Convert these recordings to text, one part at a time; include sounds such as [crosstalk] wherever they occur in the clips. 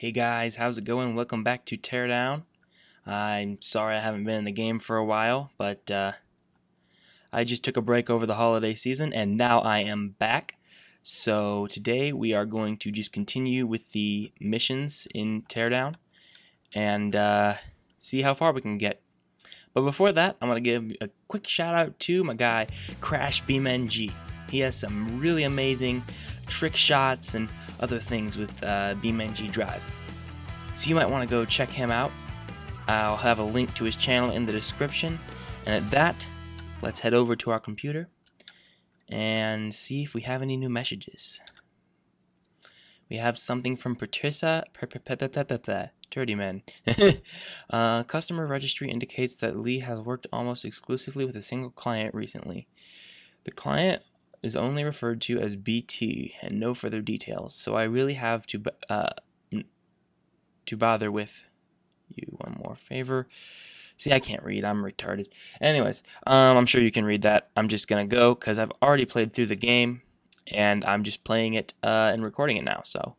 Hey guys, how's it going? Welcome back to Teardown. I'm sorry I haven't been in the game for a while, but uh, I just took a break over the holiday season and now I am back. So today we are going to just continue with the missions in Teardown and uh, see how far we can get. But before that, I'm going to give a quick shout out to my guy Crash BeamNG. He has some really amazing trick shots and other things with uh, BeamNG Drive. So you might want to go check him out. I'll have a link to his channel in the description. And at that, let's head over to our computer and see if we have any new messages. We have something from Patricia, Dirty Man. [laughs] uh, customer registry indicates that Lee has worked almost exclusively with a single client recently. The client is only referred to as BT and no further details, so I really have to uh, to bother with you one more favor. See, I can't read. I'm retarded. Anyways, um, I'm sure you can read that. I'm just going to go because I've already played through the game, and I'm just playing it uh, and recording it now. So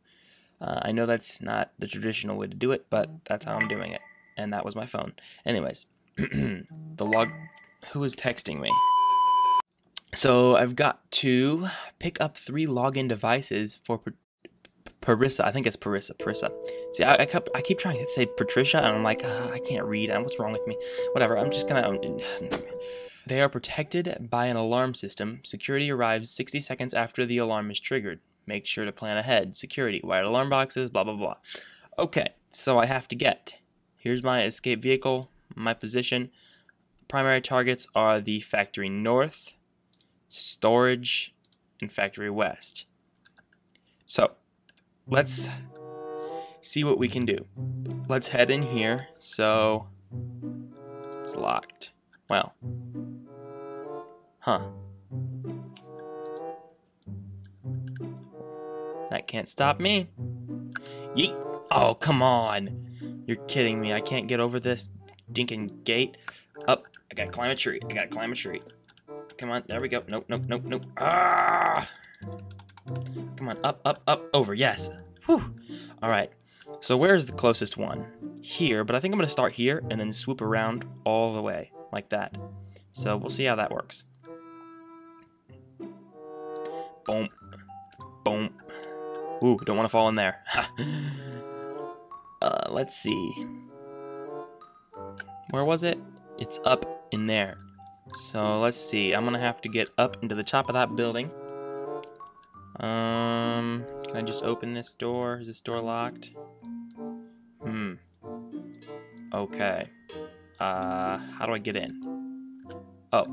uh, I know that's not the traditional way to do it, but that's how I'm doing it. And that was my phone. Anyways, [clears throat] the log... Who is texting me? So I've got to pick up three login devices for Parissa. I think it's Parissa. Parissa. See, I, I, kept, I keep trying to say Patricia, and I'm like, uh, I can't read. What's wrong with me? Whatever. I'm just gonna. [sighs] They are protected by an alarm system. Security arrives 60 seconds after the alarm is triggered. Make sure to plan ahead. Security, wired alarm boxes, blah blah blah. Okay, so I have to get. Here's my escape vehicle, my position. Primary targets are the factory north, storage, and factory west. So, let's see what we can do. Let's head in here. So, it's locked. Well, huh. That can't stop me. Yeet. Oh, come on. You're kidding me. I can't get over this dinking gate. Up. Oh, I gotta climb a tree. I gotta climb a tree. Come on, there we go. Nope, nope, nope, nope. Ah! Come on, up, up, up, over. Yes. Whew. All right. So where's the closest one? Here, but I think I'm going to start here and then swoop around all the way, like that. So we'll see how that works. Boom. Boom. Ooh, don't want to fall in there. [laughs] uh, let's see. Where was it? It's up in there. So let's see. I'm gonna have to get up into the top of that building. Um, can I just open this door? Is this door locked? Hmm. Okay. Uh, how do I get in? Oh.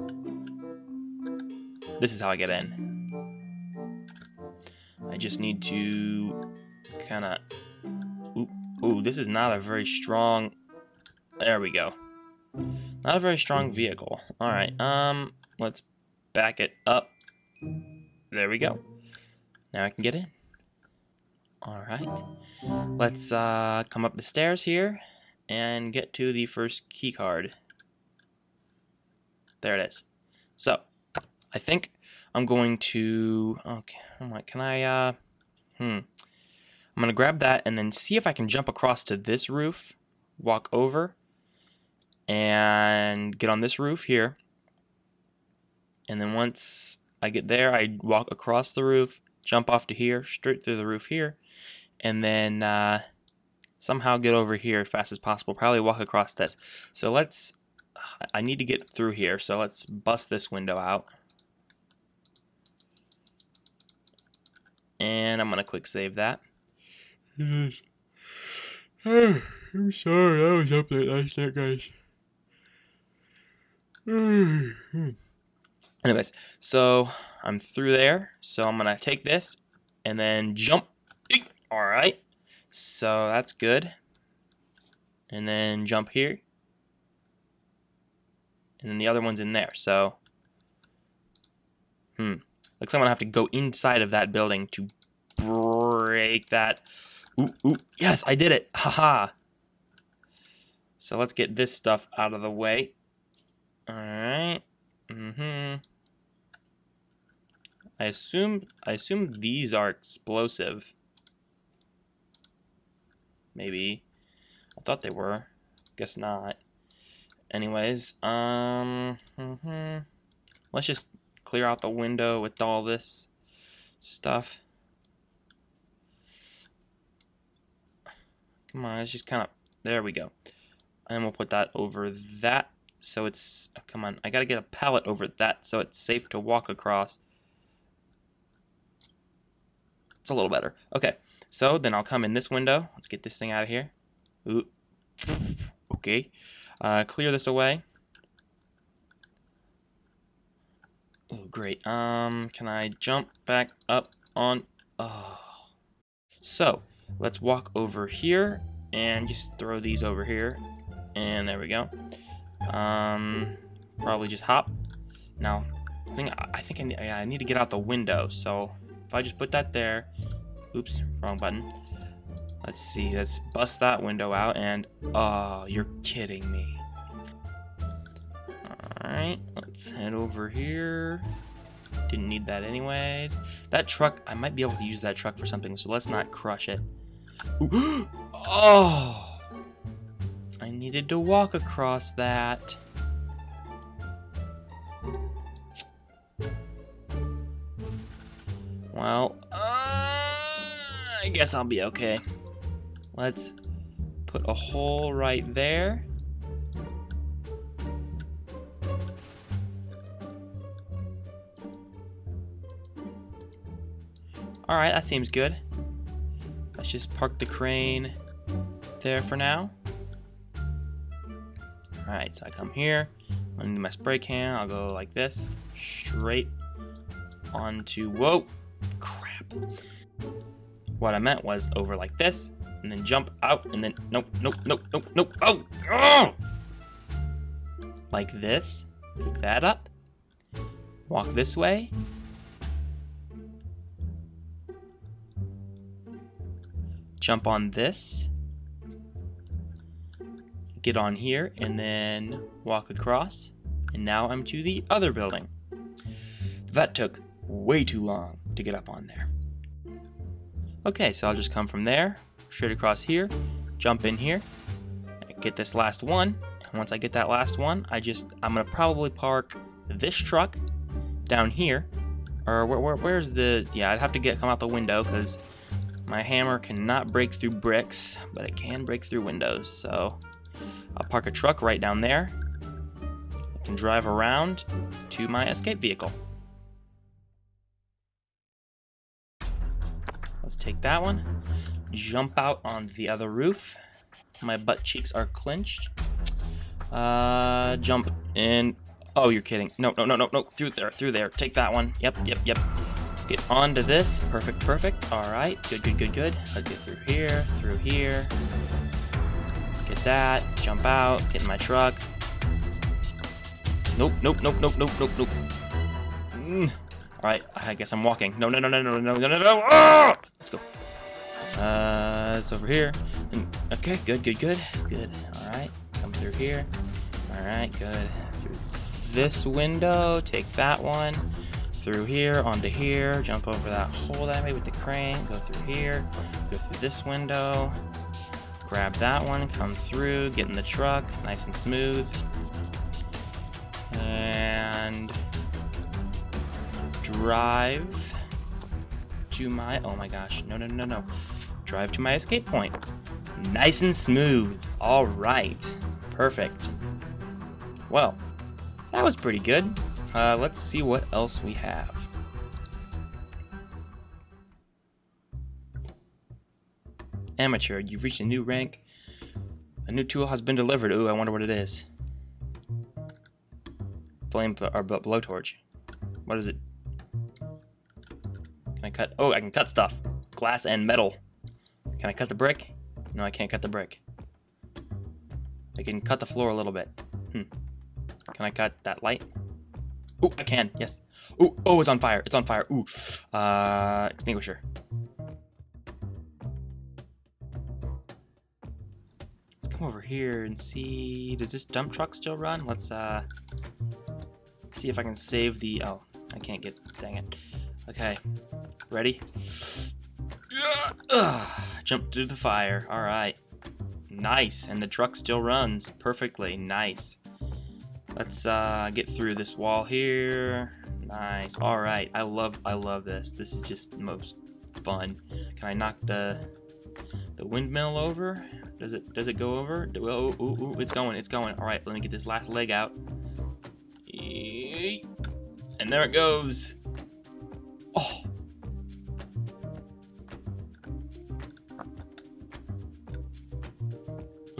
This is how I get in. I just need to kind of... Ooh, ooh, this is not a very strong... There we go. Not a very strong vehicle. Alright, um, let's back it up. There we go. Now I can get in. Alright. Let's uh, come up the stairs here and get to the first key card. There it is. So, I think I'm going to... Okay, I'm like, can I... Uh, hmm. I'm going to grab that and then see if I can jump across to this roof, walk over, and get on this roof here. And then once I get there, I walk across the roof, jump off to here, straight through the roof here, and then uh, somehow get over here as fast as possible. Probably walk across this. So let's, I need to get through here, so let's bust this window out. And I'm going to quick save that. [sighs] I'm sorry, I was up late last night, guys. [sighs] Anyways, so I'm through there. So I'm going to take this and then jump. All right. So that's good. And then jump here. And then the other one's in there. So, hmm. Looks like I'm going to have to go inside of that building to break that. Ooh, ooh. Yes, I did it. Haha. So let's get this stuff out of the way. Alright. Mm-hmm. I assume I assume these are explosive. maybe. I thought they were. Guess not. Anyways, um, mm -hmm. let's just clear out the window with all this stuff. Come on, it's just kind of, there we go. And we'll put that over that so it's, come on, I gotta get a pallet over that so it's safe to walk across. It's a little better. Okay, so then I'll come in this window. Let's get this thing out of here. Ooh. Okay. Uh, clear this away. Oh, great. Um, can I jump back up on... Oh. So, let's walk over here and just throw these over here. And there we go. Um, probably just hop. Now, I think I think I need, I need to get out the window. So if I just put that there, oops, wrong button. Let's see, let's bust that window out and, oh, you're kidding me. Alright, let's head over here. Didn't need that anyways. That truck, I might be able to use that truck for something, so let's not crush it. Ooh. [gasps] oh! I needed to walk across that. Well, uh, I guess I'll be okay. Let's put a hole right there. Alright, that seems good. Let's just park the crane there for now. Alright, so I come here, I'm gonna do my spray can, I'll go like this, straight onto, whoa, crap. What I meant was over like this, and then jump out, and then, nope, nope, nope, nope, nope, oh, oh! Like this, pick that up, walk this way, jump on this, get on here and then walk across and now I'm to the other building. That took way too long to get up on there. Okay, so I'll just come from there, straight across here, jump in here, get this last one. And once I get that last one, I just, I'm gonna probably park this truck down here. Or where, where, where's the, yeah, I'd have to get, come out the window because my hammer cannot break through bricks, but it can break through windows. So I'll park a truck right down there. I can drive around to my escape vehicle. Let's take that one. Jump out on the other roof. My butt cheeks are clenched. Uh, jump in. Oh, you're kidding. No, no, no, no, no. Through there, through there. Take that one. Yep, yep, yep. Get onto this. Perfect, perfect. All right. Good, good, good, good. Let's get through here, through here, Get that. Jump out. Get in my truck. Nope, nope, nope, nope, nope, nope, nope. Mm. Alright, I guess I'm walking. No, no, no, no, no, no, no, no, no. Oh! Let's go. Uh, it's over here. Okay, good, good, good. Good. Alright, come through here. Alright, good. Through this window. Take that one. Through here, onto here. Jump over that hole that I made with the crane. Go through here. Go through this window. Grab that one, come through, get in the truck, nice and smooth. And drive to my, oh my gosh, no, no, no, no. Drive to my escape point. Nice and smooth. All right, perfect. Well, that was pretty good. Uh, let's see what else we have. Amateur, you've reached a new rank. A new tool has been delivered. Ooh, I wonder what it is. Flame or blowtorch. What is it? Can I cut? Oh, I can cut stuff. Glass and metal. Can I cut the brick? No, I can't cut the brick. I can cut the floor a little bit. Hmm. Can I cut that light? Oh, I can. Yes. Oh, oh, it's on fire. It's on fire. Ooh. Uh, extinguisher. Let's come over here and see, does this dump truck still run? Let's uh, see if I can save the, oh, I can't get, dang it. Okay, ready? Ugh, [sighs] jump through the fire, all right. Nice, and the truck still runs perfectly. Nice. Let's uh, get through this wall here. Nice. All right. I love I love this. This is just the most fun. Can I knock the the windmill over? Does it does it go over? Oh, ooh, ooh, it's going. It's going. All right. Let me get this last leg out. And there it goes.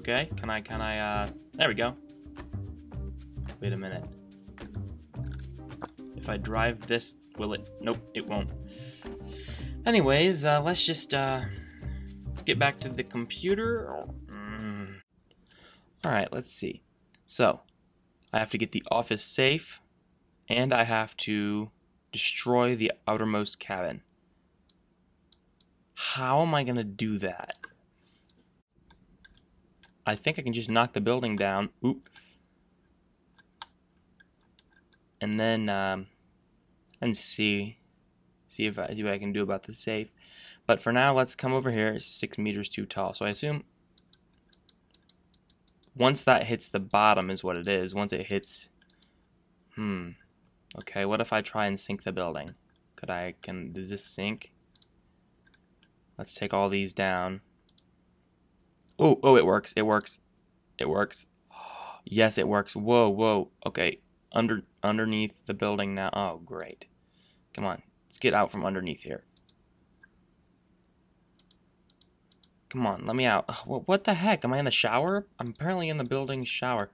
Okay. Can I can I uh there we go. Wait a minute. If I drive this, will it? Nope, it won't. Anyways, uh, let's just uh, get back to the computer. Mm. Alright, let's see. So, I have to get the office safe, and I have to destroy the outermost cabin. How am I going to do that? I think I can just knock the building down. Oop and then um, and see see if I see what I can do about the safe. But for now, let's come over here. It's six meters too tall, so I assume once that hits the bottom is what it is. Once it hits, hmm. Okay, what if I try and sink the building? Could I? Can does this sink? Let's take all these down. Oh, oh, it works. It works. It works. [gasps] Yes, it works. Whoa, whoa. Okay, under underneath the building now. Oh, great. Come on. Let's get out from underneath here. Come on, let me out. [sighs] What the heck? Am I in the shower? I'm apparently in the building shower.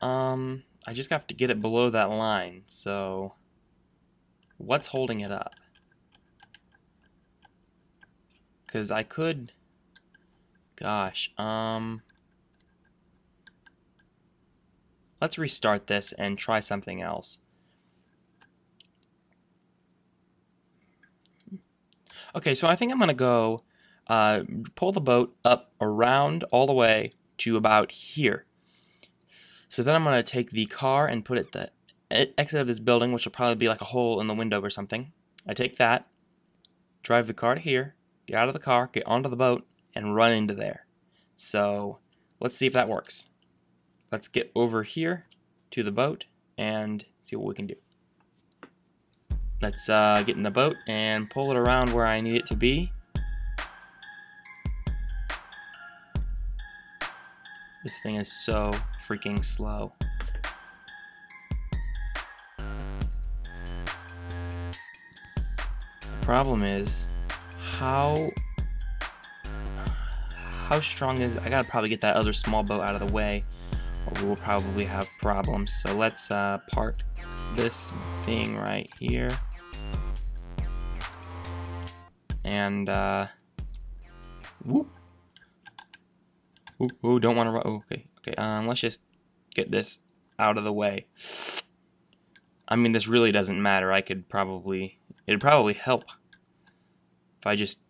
Um, I just have to get it below that line, so... What's holding it up? Because I could... Gosh, um... Let's restart this and try something else. Okay, so I think I'm going to go uh, pull the boat up around all the way to about here. So then I'm going to take the car and put it the exit of this building, which will probably be like a hole in the window or something. I take that, drive the car to here, get out of the car, get onto the boat, and run into there. So let's see if that works let's get over here to the boat and see what we can do. Let's uh, get in the boat and pull it around where I need it to be. This thing is so freaking slow. The problem is how how strong is I gotta probably get that other small boat out of the way or we'll probably have problems. So let's uh, park this thing right here. And, uh, whoop. Ooh, ooh, don't want to run. okay, okay. Um, let's just get this out of the way. I mean, this really doesn't matter. I could probably, it'd probably help if I just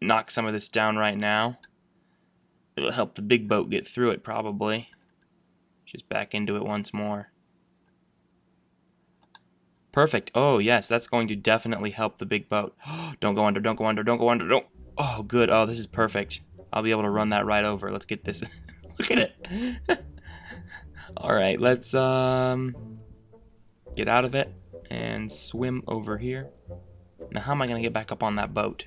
knock some of this down right now. It'll help the big boat get through it, probably. Just back into it once more. Perfect. Oh, yes, that's going to definitely help the big boat. [gasps] don't go under, don't go under, don't go under, don't. Oh, good. Oh, this is perfect. I'll be able to run that right over. Let's get this. [laughs] Look at it. [laughs] All right, let's um get out of it and swim over here. Now, how am I going to get back up on that boat?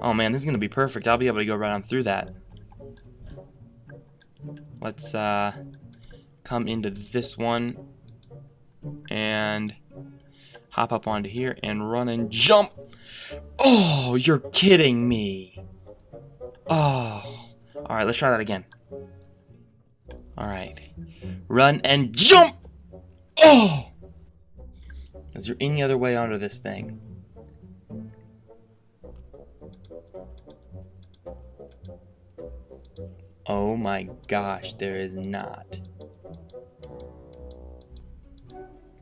Oh, man, this is going to be perfect. I'll be able to go right on through that. Let's uh, come into this one and hop up onto here and run and jump. Oh, you're kidding me. Oh. All right, let's try that again. All right. Run and jump. Oh. Is there any other way onto this thing? My gosh, there is not.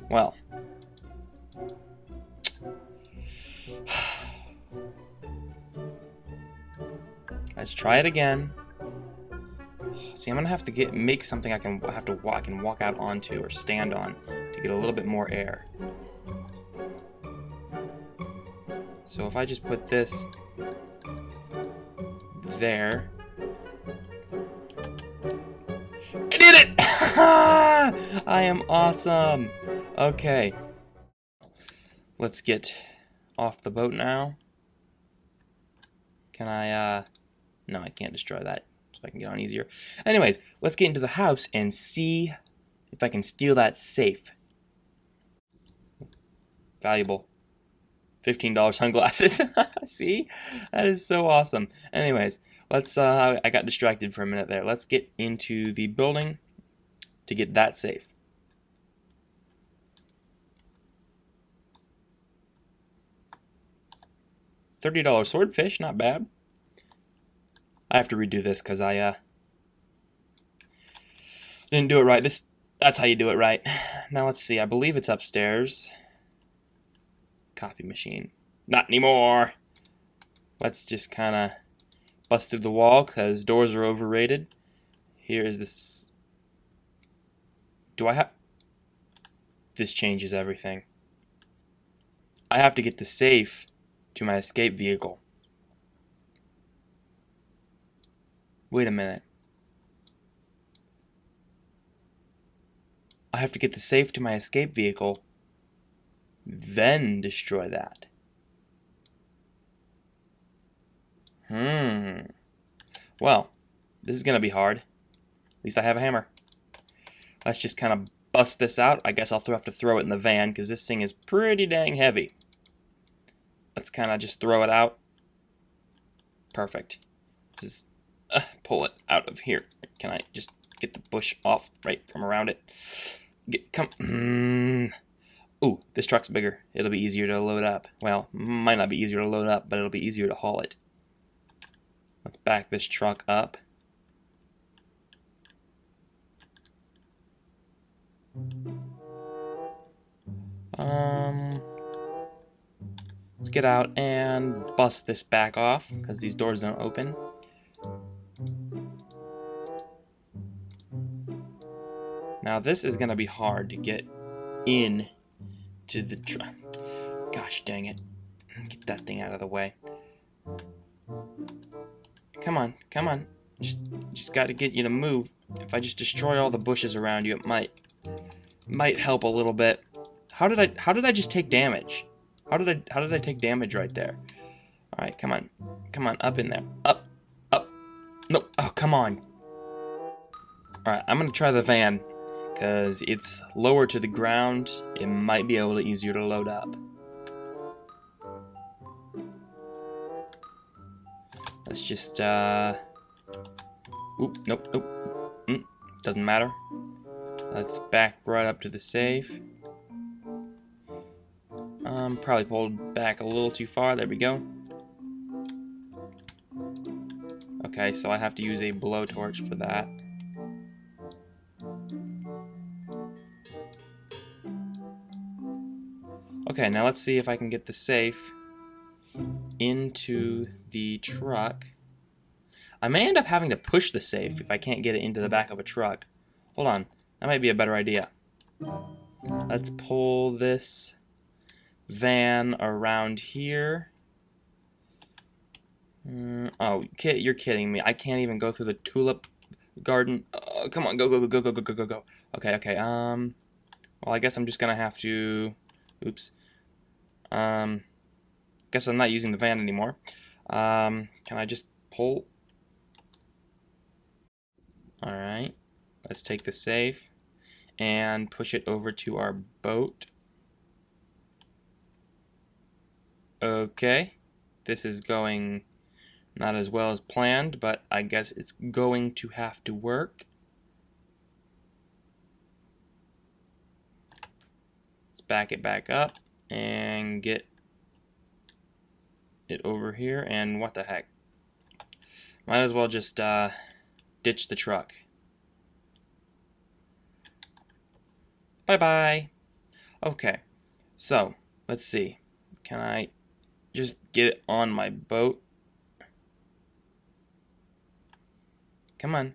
Well. [sighs] Let's try it again. See, I'm gonna have to get make something I can have to walk, can walk out onto or stand on to get a little bit more air. So if I just put this there, [laughs] I am awesome. Okay. Let's get off the boat now. Can I, uh... No, I can't destroy that, so I can get on easier. Anyways, let's get into the house and see if I can steal that safe. Valuable. $15 sunglasses. [laughs] see? That is so awesome. Anyways, let's, uh, I got distracted for a minute there. Let's get into the building to get that safe. $30 swordfish, not bad. I have to redo this because I uh, didn't do it right. This That's how you do it right. [sighs] Now let's see. I believe it's upstairs. Copy machine. Not anymore. Let's just kind of bust through the wall because doors are overrated. Here is this. Do I have... This changes everything. I have to get the safe to my escape vehicle. Wait a minute. I have to get the safe to my escape vehicle, then destroy that. Hmm. Well, this is going to be hard. At least I have a hammer. Let's just kind of bust this out. I guess I'll have to throw it in the van because this thing is pretty dang heavy. Let's kind of just throw it out. Perfect. Let's just uh, pull it out of here. Can I just get the bush off right from around it? Get, come. Mm. Ooh, this truck's bigger. It'll be easier to load up. Well, might not be easier to load up, but it'll be easier to haul it. Let's back this truck up. Um, Let's get out and bust this back off because these doors don't open. Now this is going to be hard to get in to the truck. Gosh dang it. Get that thing out of the way. Come on, come on. Just just got to get you to move. If I just destroy all the bushes around you, it might might help a little bit. How did I how did I just take damage? How did I how did I take damage right there? Alright, come on. Come on, up in there. Up. Up. No. Oh, come on. Alright, I'm gonna try the van. Because it's lower to the ground. It might be a little easier to load up. Let's just, uh... Oop, nope, nope. Mm, doesn't matter. Let's back right up to the safe. Um, probably pulled back a little too far. There we go. Okay, so I have to use a blowtorch for that. Okay, now let's see if I can get the safe into the truck. I may end up having to push the safe if I can't get it into the back of a truck. Hold on, that might be a better idea. Let's pull this van around here. Mm, oh, kid, you're kidding me. I can't even go through the tulip garden. Oh, come on, go, go, go, go, go, go, go, go. Okay, okay. Um, well, I guess I'm just gonna have to. Oops. Um, guess I'm not using the van anymore. Um, can I just pull? All right. Let's take the safe and push it over to our boat. Okay, this is going not as well as planned, but I guess it's going to have to work. Let's back it back up and get it over here, and what the heck. Might as well just uh, ditch the truck. Bye-bye. Okay, so let's see. Can I just get it on my boat. Come on.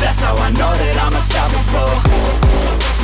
That's how I know that I'm unstoppable